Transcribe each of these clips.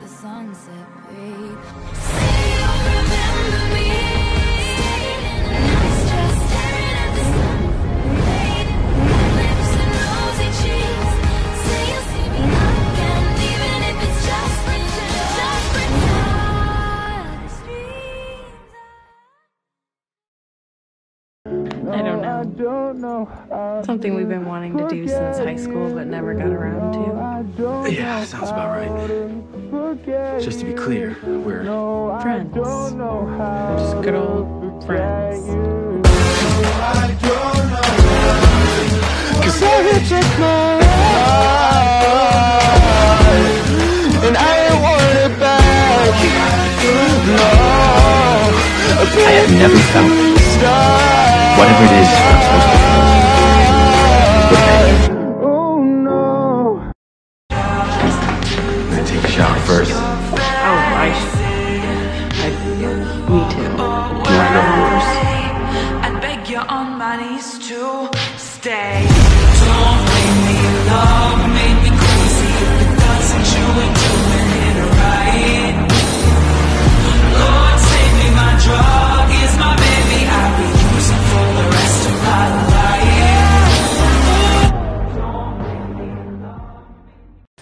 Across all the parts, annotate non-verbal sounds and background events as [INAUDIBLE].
the sunset fade. know, I don't know. I don't know Something we've been wanting to do since high school but never got around to. Yeah, sounds about right. Just to be clear, we're friends. We're just good old friends. Cause I hit your car And I don't want it back No I have never felt whatever it is, it's supposed to. Oh no. I'm gonna take a shower first. Oh, I. I me too. Do I know yours? I beg you on my knees to stay.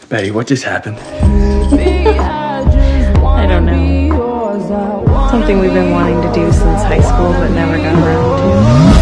Betty, what just happened? I don't know. Something we've been wanting to do since high school but never got around to.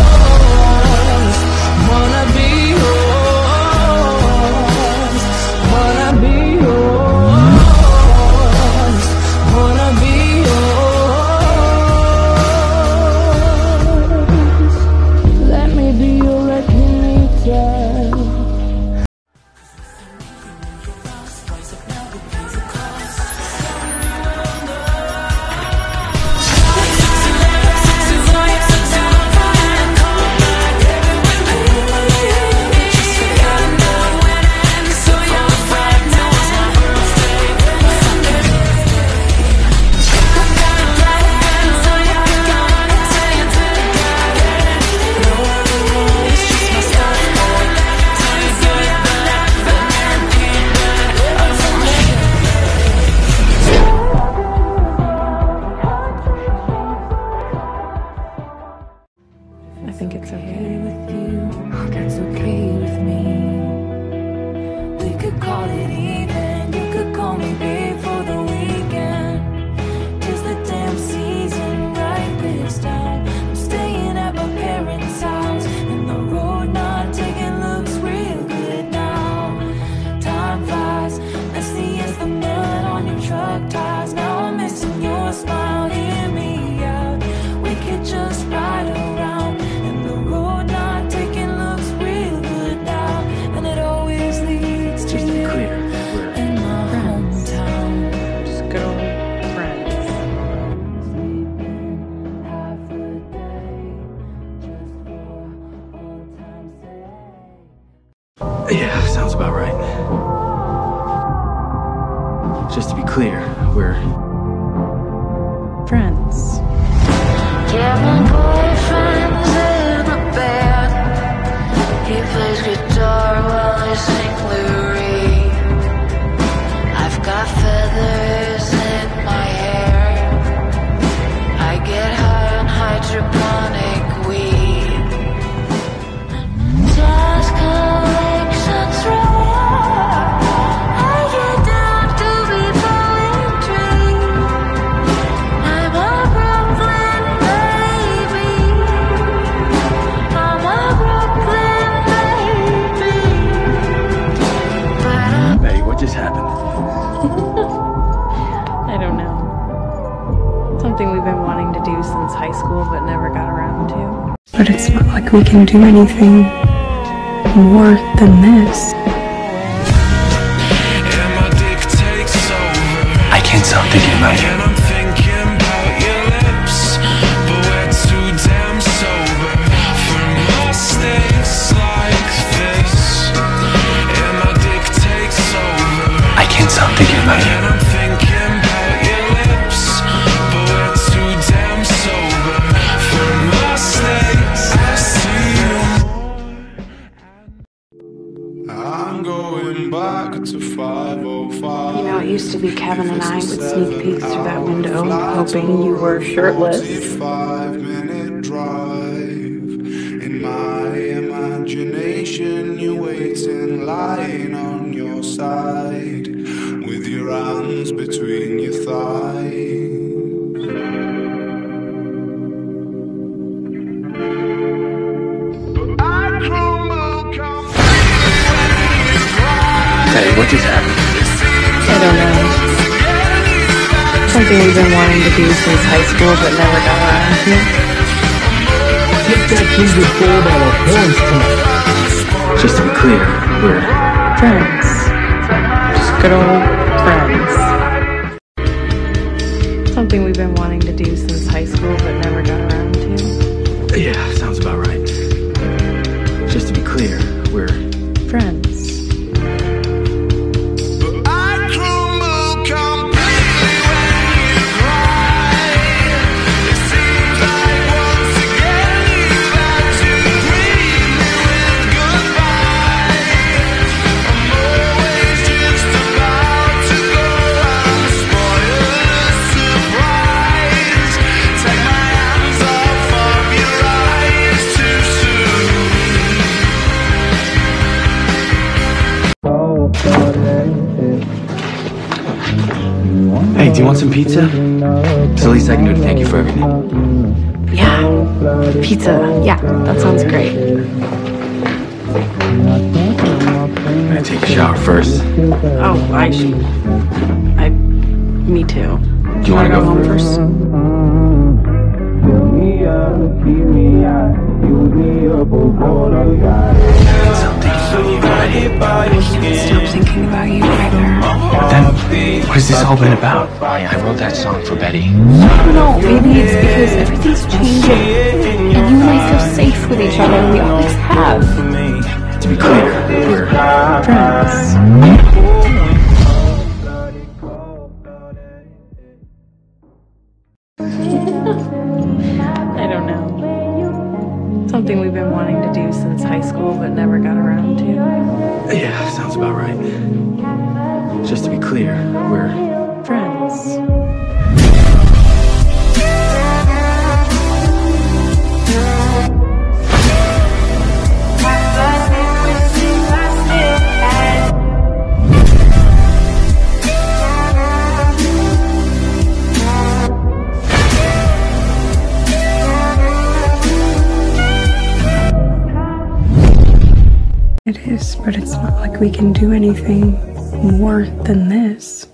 Yeah, sounds about right. Just to be clear, we're... Friends. But it's not like we can do anything more than this. I can't stop thinking about you. Oh you know, it used to be Kevin and I would sneak peeks through that window, hoping you were shirtless. Five minute drive. In my imagination, you waiting, lying on your side, with your hands between your thighs. Hey, what just happened? I don't know. Something we've been wanting to do since high school but never got around to. Get that ginger bull by the horns tonight. Just to be clear, we're Friends. Just good old friends. Something we've been wanting to do do you want some pizza? It's the least I can do to thank you for everything. Yeah. Pizza. Yeah, that sounds great. I'm gonna take a shower first. Oh, I should. I. Me too. Do you wanna go home first? What has this all been about? I, I wrote that song for Betty. No, maybe it's because everything's changing. And you and I feel safe with each other. We always have. To be clear, we're Friends. Something we've been wanting to do since high school but never got around to. yeah, sounds about right. Just to be clear, we're Friends. It's we can do anything more than this.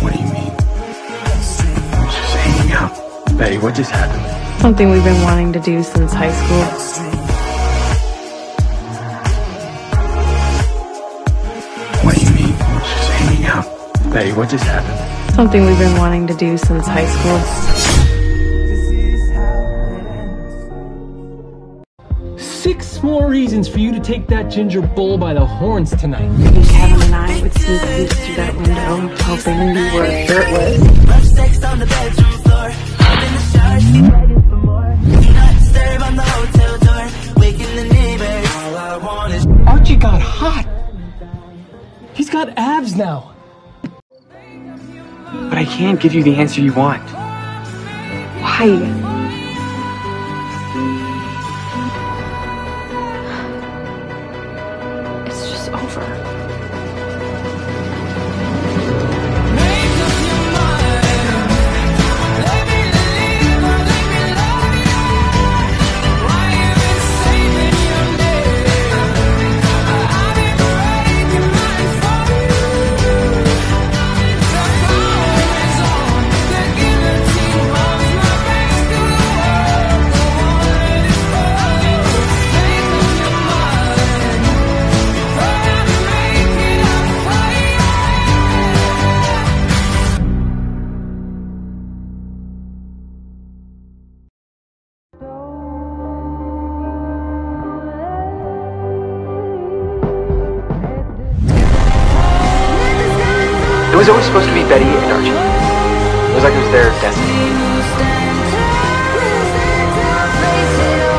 What do you mean? Just hanging out. Betty, what just happened? Something we've been wanting to do since high school. What do you mean? Just hanging out. Betty, what just happened? Something we've been wanting to do since high school. Six more reasons for you to take that ginger bull by the horns tonight. And Kevin and I would sneak peeks through that window, hoping you were shirtless. Rough sex on the bedroom floor. I'm in the shower, she begging for more. Do not disturb on the hotel door. Waking the neighbors. All I want is Archie got hot. He's got abs now. But I can't give you the answer you want. Why? Betty and Archie. It was like it was their destiny.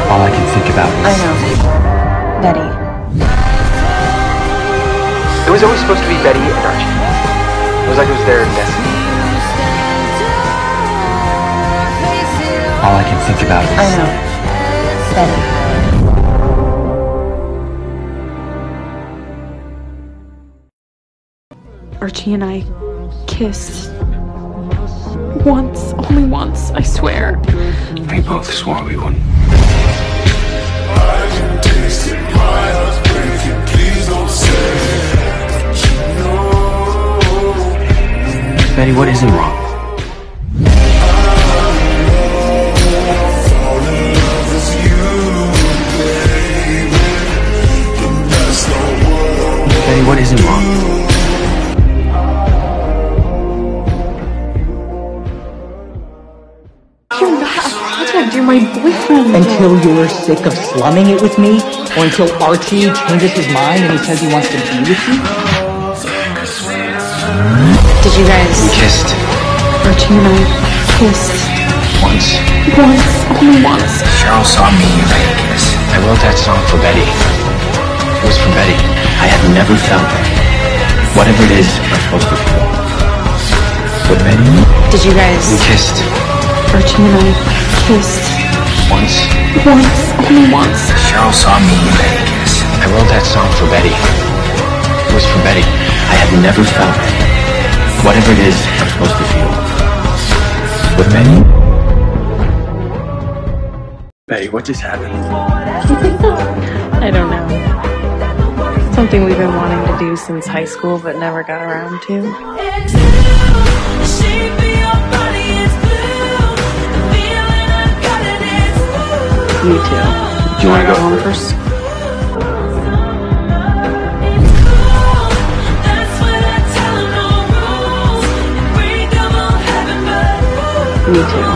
All I can think about is I know. Betty. It was always supposed to be Betty and Archie. It was like it was their destiny. All I can think about is. I know. Betty. Archie and I kissed. Once, only once, I swear. We both swore we wouldn't. Betty, what isn't wrong? Betty, what isn't wrong? Until you're sick of slumming it with me, or until Archie changes his mind and he says he wants to be with you. Did you guys? We kissed Archie and I kissed. once. Once, only once. Cheryl saw me and I kiss. I wrote that song for Betty. It was for Betty. I had never felt whatever it is I'm supposed to feel. With Betty, Did you guys? we kissed Archie and I kissed. Once. Once, only once. Cheryl saw me and I kiss. I wrote that song for Betty. It was for Betty. I had never felt whatever it is I'm supposed to feel. With Betty. Betty, what just happened? [LAUGHS] I don't know. Something we've been wanting to do since high school but never got around to. You too. Do you want to go? Home first? Me too.